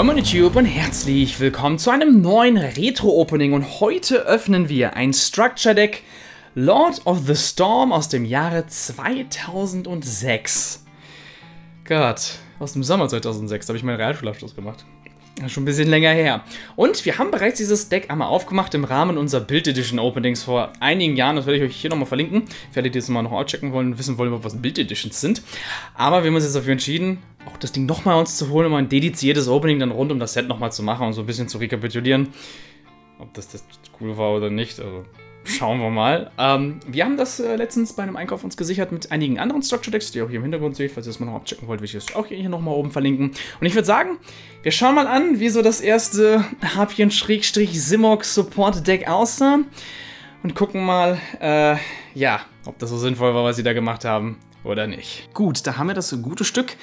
Moin Moin YouTube und herzlich willkommen zu einem neuen Retro-Opening und heute öffnen wir ein Structure Deck Lord of the Storm aus dem Jahre 2006. Gott, aus dem Sommer 2006 habe ich meinen Realschulabschluss gemacht. Schon ein bisschen länger her. Und wir haben bereits dieses Deck einmal aufgemacht im Rahmen unserer Build Edition Openings vor einigen Jahren. Das werde ich euch hier nochmal verlinken. Ich werde das mal noch auschecken wollen und wissen wollen, was Build Editions sind. Aber wir haben uns jetzt dafür entschieden, auch das Ding nochmal uns zu holen, um ein dediziertes Opening dann rund um das Set nochmal zu machen und so ein bisschen zu rekapitulieren. Ob das, das cool war oder nicht. Also Schauen wir mal. Ähm, wir haben das äh, letztens bei einem Einkauf uns gesichert mit einigen anderen Structure Decks, die ihr auch hier im Hintergrund seht. Falls ihr das mal noch abchecken wollt, will ich das auch hier nochmal oben verlinken. Und ich würde sagen, wir schauen mal an, wie so das erste Harpien-Simok Support Deck aussah. Und gucken mal, äh, ja, ob das so sinnvoll war, was sie da gemacht haben oder nicht. Gut, da haben wir das gute Stück.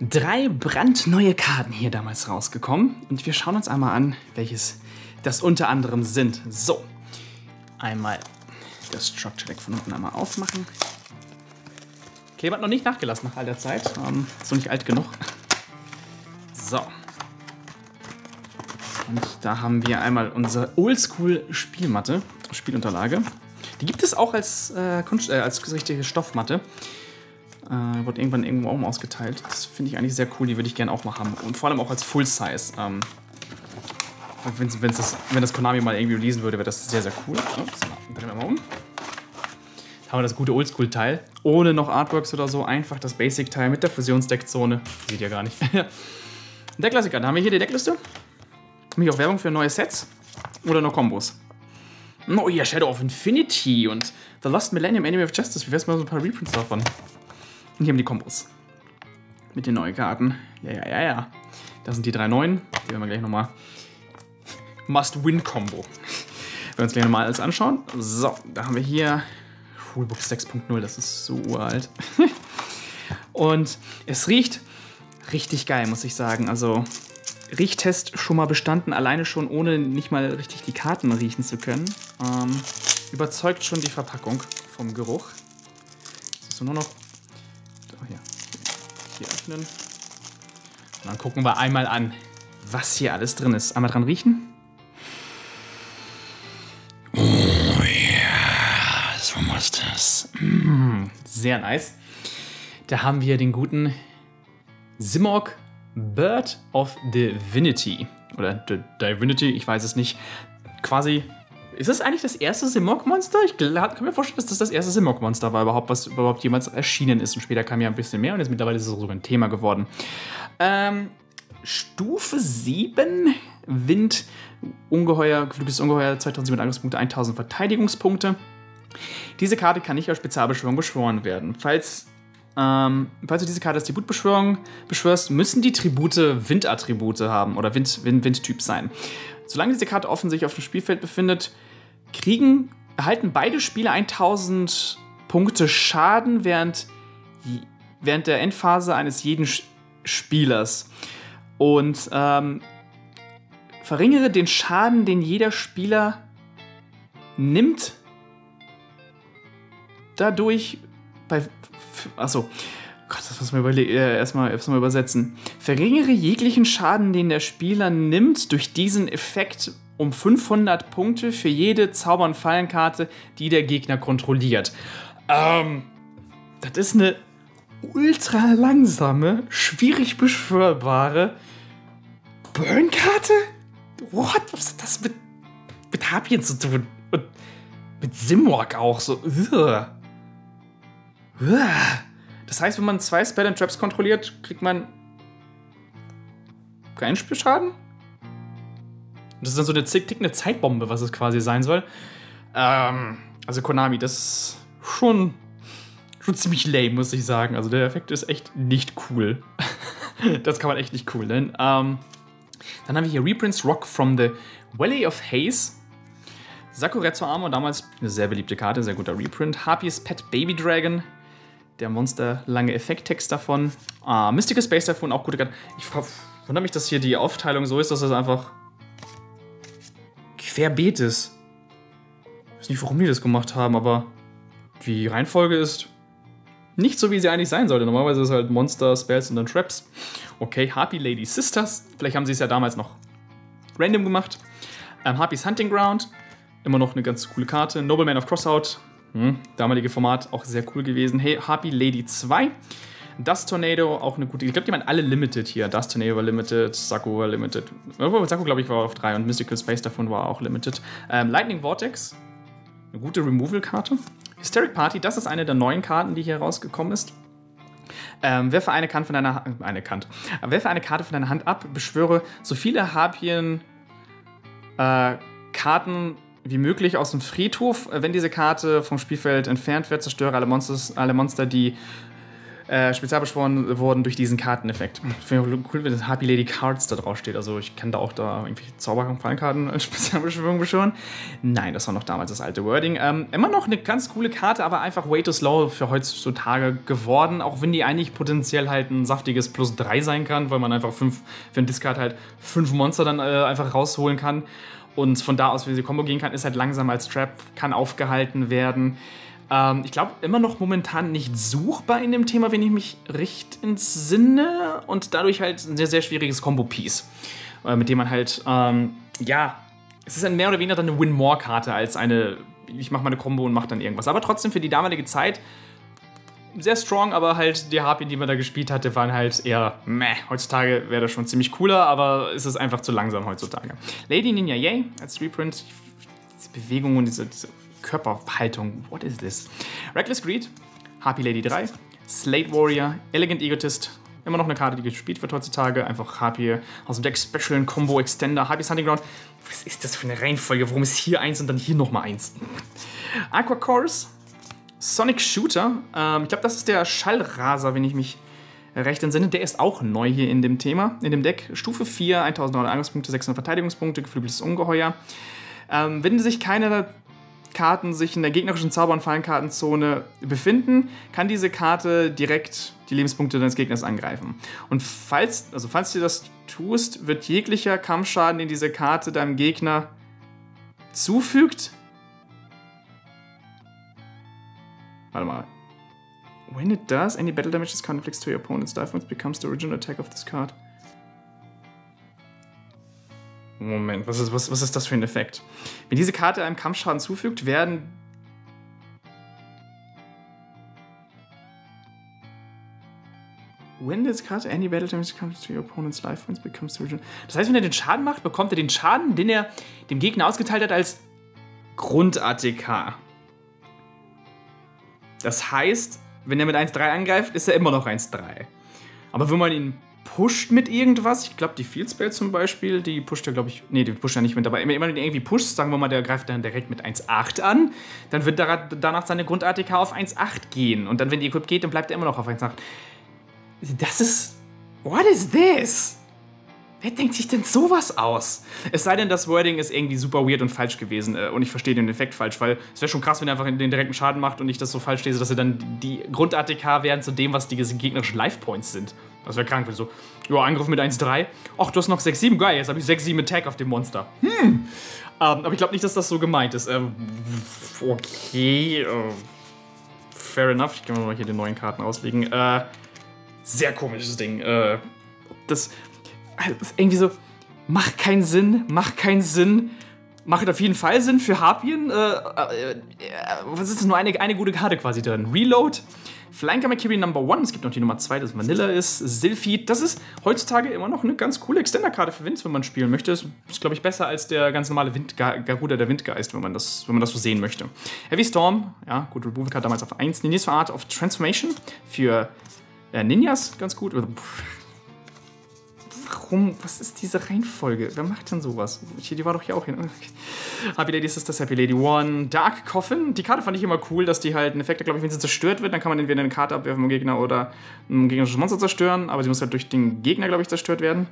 Drei brandneue Karten hier damals rausgekommen. Und wir schauen uns einmal an, welches das unter anderem sind. So, einmal das Structure Deck von unten einmal aufmachen. Kleber hat noch nicht nachgelassen nach all der Zeit. Ähm, ist noch nicht alt genug. So. Und da haben wir einmal unsere Oldschool Spielmatte, Spielunterlage. Die gibt es auch als, äh, Kunst, äh, als richtige Stoffmatte. Äh, wurde irgendwann irgendwo auch mal ausgeteilt. Das finde ich eigentlich sehr cool. Die würde ich gerne auch mal haben. Und vor allem auch als Full Size. Ähm, wenn's, wenn's das, wenn das Konami mal irgendwie releasen würde, wäre das sehr, sehr cool. Ups, drehen wir mal um. Da haben wir das gute Oldschool-Teil. Ohne noch Artworks oder so. Einfach das Basic-Teil mit der Fusionsdeckzone. Sieht ihr gar nicht. der Klassiker. Da haben wir hier die Deckliste. Wir auch Werbung für neue Sets oder nur Kombos. Oh ja, Shadow of Infinity und The Lost Millennium Enemy of Justice. Wie wär's mal so ein paar Reprints davon? Und hier haben wir die Kombos. Mit den neuen Karten. Ja, ja, ja, ja. Das sind die drei neuen. Die werden wir gleich nochmal Must-Win-Combo. Wenn wir uns gleich nochmal alles anschauen. So, da haben wir hier Rulebook 6.0, das ist so uralt. Und es riecht richtig geil, muss ich sagen. Also Riechtest schon mal bestanden, alleine schon, ohne nicht mal richtig die Karten riechen zu können. Ähm, überzeugt schon die Verpackung vom Geruch. Das ist nur noch oh, hier, hier öffnen. Und dann gucken wir einmal an, was hier alles drin ist. Einmal dran riechen. Sehr nice. Da haben wir den guten Simorg Bird of Divinity. Oder D Divinity, ich weiß es nicht. Quasi. Ist das eigentlich das erste Simorg-Monster? Ich kann mir vorstellen, dass das das erste Simorg-Monster war, überhaupt, was überhaupt jemals erschienen ist. Und später kam ja ein bisschen mehr und jetzt mittlerweile ist es sogar ein Thema geworden. Ähm, Stufe 7, Wind, Ungeheuer, geflügeltes Ungeheuer, 2700 Angriffspunkte, 1000 Verteidigungspunkte. Diese Karte kann nicht als Spezialbeschwörung beschworen werden. Falls, ähm, falls du diese Karte als Tributbeschwörung beschwörst, müssen die Tribute Windattribute haben oder Wind, Wind, Windtyp sein. Solange diese Karte offen sich auf dem Spielfeld befindet, kriegen, erhalten beide Spieler 1000 Punkte Schaden während, während der Endphase eines jeden Spielers. Und ähm, verringere den Schaden, den jeder Spieler nimmt, dadurch bei. Achso. Gott, das muss man äh, erstmal, erstmal übersetzen. Verringere jeglichen Schaden, den der Spieler nimmt, durch diesen Effekt um 500 Punkte für jede Zauber- und Fallenkarte, die der Gegner kontrolliert. Ähm, das ist eine ultra langsame, schwierig beschwörbare Burn-Karte? What? Was hat das mit, mit Harpien zu tun? Und mit Simwalk auch so. Ugh. Das heißt, wenn man zwei Spell and Traps kontrolliert, kriegt man keinen Spielschaden? Das ist dann so eine tickende Zeitbombe, was es quasi sein soll. Ähm, also Konami, das ist schon, schon ziemlich lame, muss ich sagen. Also der Effekt ist echt nicht cool. das kann man echt nicht cool nennen. Ähm, dann haben wir hier Reprints Rock from the Valley of Haze. Sakuretsu Armor, damals eine sehr beliebte Karte, sehr guter Reprint. Harpies Pet Baby Dragon, der Monster lange Effekttext davon. Ah, Mystical Space Typhoon, auch gute Karte. Ich wundere mich, dass hier die Aufteilung so ist, dass es einfach querbeet ist. Ich weiß nicht, warum die das gemacht haben, aber die Reihenfolge ist Nicht so, wie sie eigentlich sein sollte. Normalerweise ist es halt Monster, Spells und dann Traps. Okay, Harpy Lady Sisters. Vielleicht haben sie es ja damals noch random gemacht. Ähm, Harpy's Hunting Ground. Immer noch eine ganz coole Karte. Nobleman of Crossout. Hm, damalige Format auch sehr cool gewesen. Hey, Harpy Lady 2. Dust Tornado, auch eine gute. Ich glaube, die waren alle limited hier. Dust Tornado war limited, Sakko war limited. Sakko, glaube ich, war auf 3 und Mystical Space davon war auch limited. Ähm, Lightning Vortex, eine gute Removal-Karte. Hysteric Party, das ist eine der neuen Karten, die hier rausgekommen ist. Ähm, werfe eine Karte von deiner äh, eine Kante. Werfe eine Karte von deiner Hand ab, beschwöre so viele Harpien äh, Karten wie möglich aus dem Friedhof. Wenn diese Karte vom Spielfeld entfernt wird, zerstöre alle, Monsters, alle Monster, die äh, spezial beschworen wurden durch diesen Karteneffekt. Finde ich cool, wenn das Happy Lady Cards da drauf steht. Also ich kann da auch da irgendwie Zauberfallenkarten als Spezialbeschwörung beschwören. Nein, das war noch damals das alte Wording. Ähm, immer noch eine ganz coole Karte, aber einfach way too slow für heutzutage geworden. Auch wenn die eigentlich potenziell halt ein saftiges Plus 3 sein kann, weil man einfach fünf, für ein Discard halt fünf Monster dann äh, einfach rausholen kann. Und von da aus, wie sie Combo gehen kann, ist halt langsam als Trap, kann aufgehalten werden. Ähm, ich glaube, immer noch momentan nicht suchbar in dem Thema, wenn ich mich recht entsinne. Und dadurch halt ein sehr, sehr schwieriges Combo-Piece. Äh, mit dem man halt, ähm, ja, es ist mehr oder weniger dann eine Win-More-Karte als eine, ich mache mal eine Combo und mache dann irgendwas. Aber trotzdem für die damalige Zeit sehr strong, aber halt die Harpien, die man da gespielt hatte, waren halt eher meh. Heutzutage wäre das schon ziemlich cooler, aber es ist einfach zu langsam heutzutage. Lady Ninja Yay als Reprint. Diese Bewegung und diese, diese Körperhaltung. What is this? Reckless Greed, Harpy Lady 3, Slate Warrior, Elegant Egotist. Immer noch eine Karte, die gespielt wird heutzutage. Einfach Harpy aus dem Deck Special Combo Extender, Harpy's Hunting Ground. Was ist das für eine Reihenfolge? Warum ist hier eins und dann hier nochmal eins? Aqua Chorus, Sonic Shooter. Ähm, ich glaube, das ist der Schallraser, wenn ich mich recht entsinne. Der ist auch neu hier in dem Thema, in dem Deck. Stufe 4, 1300 Angriffspunkte, 600 Verteidigungspunkte, geflügeltes Ungeheuer. Ähm, wenn sich keine Karten sich in der gegnerischen Zauber- und Fallenkartenzone befinden, kann diese Karte direkt die Lebenspunkte deines Gegners angreifen. Und falls, also falls du das tust, wird jeglicher Kampfschaden, den diese Karte deinem Gegner zufügt. Warte mal. When it does, any battle damage is conflicts to your opponent's life points becomes the original attack of this card. Moment, was ist, was, was ist das für ein Effekt? Wenn diese Karte einem Kampfschaden zufügt, werden When this card any battle damage comes to your opponent's life points becomes the original. Das heißt, wenn er den Schaden macht, bekommt er den Schaden, den er dem Gegner ausgeteilt hat, als Grund-ATK. Das heißt, wenn er mit 1-3 angreift, ist er immer noch 1-3. Aber wenn man ihn pusht mit irgendwas. Ich glaube, die Field Spell zum Beispiel, die pusht ja, glaube ich, nee, die pusht ja nicht mit dabei. Immer, wenn irgendwie pusht, sagen wir mal, der greift dann direkt mit 1,8 an, dann wird danach seine Grund-ATK auf 1,8 gehen. Und dann, wenn die Equip geht, dann bleibt er immer noch auf 1,8. Das ist. What is this? Wer denkt sich denn sowas aus? Es sei denn, das Wording ist irgendwie super weird und falsch gewesen äh, und ich verstehe den Effekt falsch, weil es wäre schon krass, wenn er einfach den direkten Schaden macht und ich das so falsch lese, dass er dann die Grund-ATK werden zu dem, was die gegnerischen Life-Points sind. Das wäre krank, wenn so, ja, Angriff mit 1-3. Ach, du hast noch 6-7, geil, jetzt habe ich 6-7 Attack auf dem Monster. Hm. Ähm, aber ich glaube nicht, dass das so gemeint ist. Ähm, okay, äh, fair enough. Ich kann mal hier die neuen Karten auslegen. Äh, sehr komisches Ding. Äh, das also, ist irgendwie so, macht keinen Sinn, macht keinen Sinn. Macht auf jeden Fall Sinn für Harpien. Äh, äh, äh, was ist? Nur eine, eine gute Karte quasi drin. Reload. Flanker McKinney Number One. Es gibt noch die Nummer 2, das Vanilla ist. Sylphid. Das ist heutzutage immer noch eine ganz coole Extender-Karte für Wind, wenn man spielen möchte. Das ist, glaube ich, besser als der ganz normale Wind Garuda, der Windgeist, wenn man, das, wenn man das so sehen möchte. Heavy Storm. Ja, gut, Removal-Card damals auf 1. Ninjas Art of Transformation. Für äh, Ninjas ganz gut warum, was ist diese Reihenfolge? Wer macht denn sowas? Die war doch hier auch hin. Happy Lady ist das Happy Lady One. Dark Coffin. Die Karte fand ich immer cool, dass die halt einen Effekt glaube ich, wenn sie zerstört wird, dann kann man entweder eine Karte abwerfen vom Gegner oder ein gegnerisches Monster zerstören, aber sie muss halt durch den Gegner, glaube ich, zerstört werden.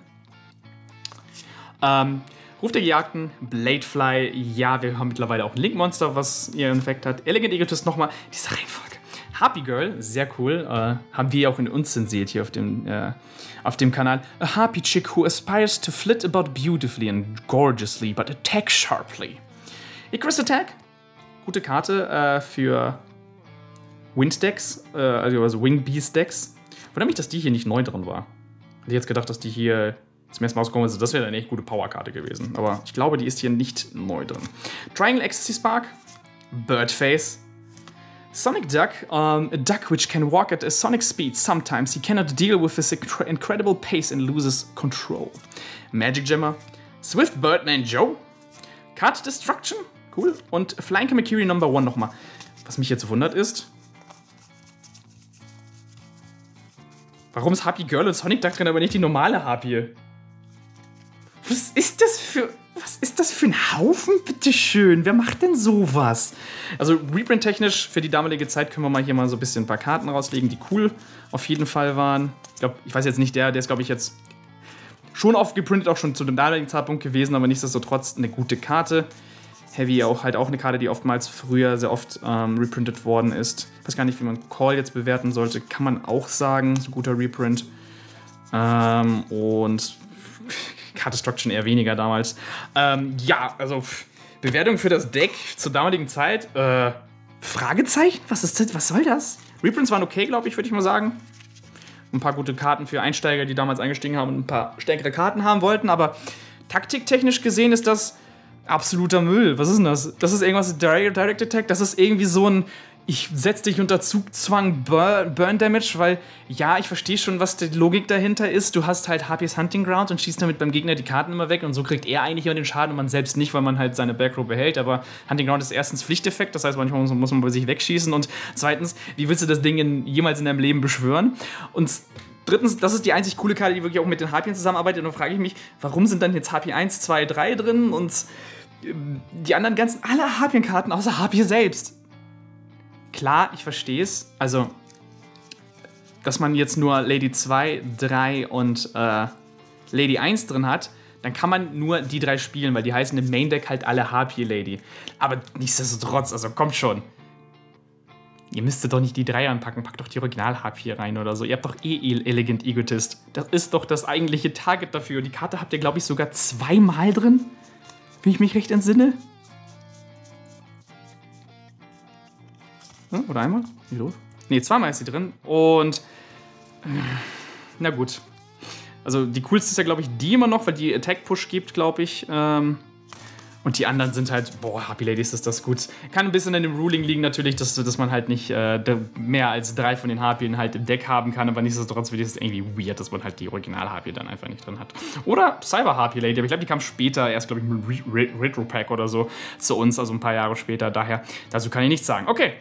Ähm, Ruf der Gejagten, Bladefly, ja, wir haben mittlerweile auch ein Link-Monster, was ihren Effekt hat. Elegant Egotist nochmal, diese Reihenfolge. Happy Girl, sehr cool. Äh, haben wir auch in uns zensiert hier auf dem, äh, auf dem Kanal. A happy chick who aspires to flit about beautifully and gorgeously, but attack sharply. Icarus Attack, gute Karte äh, für Wind-Decks, äh, also, also Wing-Beast-Decks. Wundert mich, dass die hier nicht neu drin war. Hätte jetzt gedacht, dass die hier zum ersten Mal rausgekommen ist. Das wäre eine echt gute Powerkarte gewesen. Aber ich glaube, die ist hier nicht neu drin. Triangle Ecstasy Spark, Birdface, Sonic Duck, um, a duck which can walk at a sonic speed. Sometimes he cannot deal with his incredible pace and loses control. Magic Gemmer, Swift Birdman Joe, Card Destruction, cool. Und Flanker Mercury Number One nochmal. Was mich jetzt wundert ist, warum ist Happy Girl und Sonic Duck drin, aber nicht die normale Harpie? Was ist das für. Was ist das für ein Haufen, bitteschön? Wer macht denn sowas? Also, Reprint-technisch für die damalige Zeit können wir mal hier mal so ein bisschen ein paar Karten rauslegen, die cool auf jeden Fall waren. Ich glaube, ich weiß jetzt nicht, der, der ist, glaube ich, jetzt schon oft geprintet, auch schon zu dem damaligen Zeitpunkt gewesen, aber nichtsdestotrotz eine gute Karte. Heavy auch halt auch eine Karte, die oftmals früher sehr oft ähm, reprintet worden ist. Ich weiß gar nicht, wie man Call jetzt bewerten sollte. Kann man auch sagen, so guter Reprint. Ähm, und Card Destruction eher weniger damals. Ähm, ja, also Bewertung für das Deck zur damaligen Zeit. Äh, Fragezeichen? Was ist das? Was soll das? Reprints waren okay, glaube ich, würde ich mal sagen. Ein paar gute Karten für Einsteiger, die damals eingestiegen haben und ein paar stärkere Karten haben wollten, aber taktiktechnisch gesehen ist das absoluter Müll. Was ist denn das? Das ist irgendwas Direct Attack, das ist irgendwie so ein ich setze dich unter Zugzwang Burn, Burn Damage, weil ja, ich verstehe schon, was die Logik dahinter ist. Du hast halt HPs Hunting Ground und schießt damit beim Gegner die Karten immer weg und so kriegt er eigentlich immer den Schaden und man selbst nicht, weil man halt seine Backrow behält. Aber Hunting Ground ist erstens Pflichteffekt, das heißt, manchmal muss, man bei sich wegschießen und zweitens, wie willst du das Ding in, jemals in deinem Leben beschwören? Und drittens, das ist die einzig coole Karte, die wirklich auch mit den Harpien zusammenarbeitet. Und dann frage ich mich, warum sind dann jetzt HP 1, 2, 3 drin und ähm, die anderen ganzen, alle Harpien-Karten außer Harpie selbst klar, ich verstehe es. Also, dass man jetzt nur Lady 2, 3 und äh, Lady 1 drin hat, dann kann man nur die drei spielen, weil die heißen im Main Deck halt alle Harpy Lady. Aber nichtsdestotrotz, also kommt schon. Ihr müsstet doch nicht die drei anpacken, packt doch die Original Harpy rein oder so. Ihr habt doch eh Elegant Egotist. Das ist doch das eigentliche Target dafür. Und die Karte habt ihr, glaube ich, sogar zweimal drin. Wenn ich mich recht entsinne. Oder einmal? Wie los? Ne, zweimal ist sie drin. Und. Na gut. Also die coolste ist ja, glaube ich, die immer noch, weil die Attack-Push gibt, glaube ich. Ähm, und die anderen sind halt, boah, Happy Ladies ist das gut. Kann ein bisschen in dem Ruling liegen natürlich, dass, dass man halt nicht äh, mehr als drei von den Harpien halt im Deck haben kann, aber nichtsdestotrotz ist es irgendwie weird, dass man halt die Original Harpie dann einfach nicht drin hat. Oder Cyber Harpy Lady, aber ich glaube, die kam später, erst glaube ich mit Re Re Retro Pack oder so zu uns, also ein paar Jahre später. Daher, dazu kann ich nichts sagen. Okay.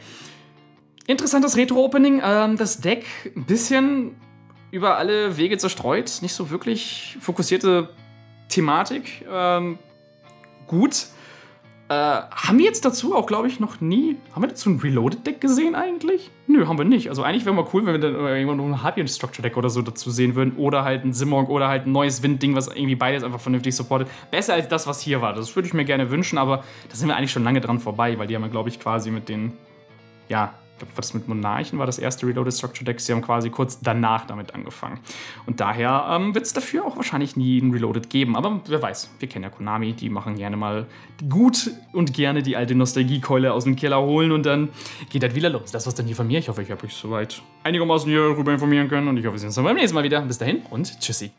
Interessantes Retro-Opening. Ähm, das Deck ein bisschen über alle Wege zerstreut. Nicht so wirklich fokussierte Thematik. Ähm, gut. Äh, haben wir jetzt dazu auch, glaube ich, noch nie. Haben wir dazu ein Reloaded-Deck gesehen eigentlich? Nö, haben wir nicht. Also eigentlich wäre mal cool, wenn wir dann irgendwann noch ein Harpian Structure Deck oder so dazu sehen würden. Oder halt ein Simorg oder halt ein neues Windding, was irgendwie beides einfach vernünftig supportet. Besser als das, was hier war. Das würde ich mir gerne wünschen, aber da sind wir eigentlich schon lange dran vorbei, weil die haben wir, glaube ich, quasi mit den, ja, glaube, was mit Monarchen war das erste Reloaded Structure Deck. Sie haben quasi kurz danach damit angefangen. Und daher ähm, wird es dafür auch wahrscheinlich nie ein Reloaded geben. Aber wer weiß, wir kennen ja Konami, die machen gerne mal gut und gerne die alte Nostalgiekeule aus dem Keller holen und dann geht das wieder los. Das war's dann hier von mir. Ich hoffe, ich habe euch soweit einigermaßen hier rüber informieren können und ich hoffe, wir sehen uns dann beim nächsten Mal wieder. Bis dahin und tschüssi.